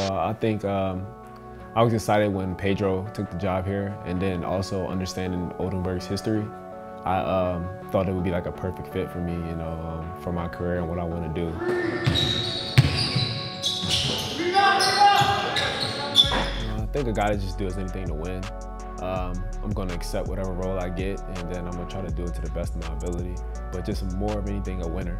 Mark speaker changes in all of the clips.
Speaker 1: Well, I think um, I was excited when Pedro took the job here, and then also understanding Oldenburg's history. I um, thought it would be like a perfect fit for me, you know, um, for my career and what I want to do. Uh, I think a guy that just does anything to win. Um, I'm going to accept whatever role I get, and then I'm going to try to do it to the best of my ability. But just more of anything, a winner.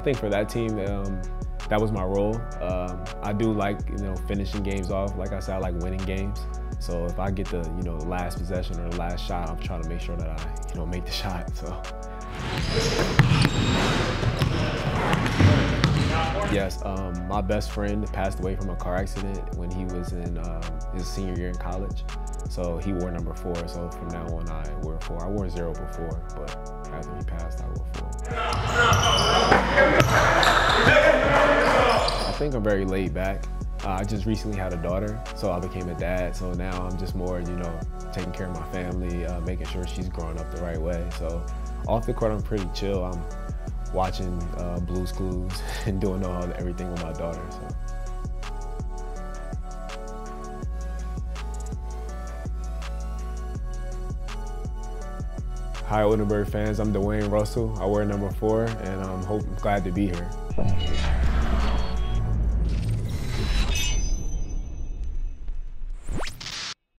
Speaker 1: I think for that team, um, that was my role. Um, I do like, you know, finishing games off. Like I said, I like winning games. So if I get the, you know, the last possession or the last shot, I'm trying to make sure that I, you know, make the shot. So. Yes, um, my best friend passed away from a car accident when he was in um, his senior year in college. So he wore number four. So from now on, I wear four. I wore zero before, but after he passed, I wore four. Think I'm very laid back. Uh, I just recently had a daughter, so I became a dad. So now I'm just more, you know, taking care of my family, uh, making sure she's growing up the right way. So off the court, I'm pretty chill. I'm watching uh, Blue's Clues and doing all everything with my daughter. So. Hi, Oldenburg fans. I'm DeWayne Russell. I wear number four, and I'm hope, glad to be here.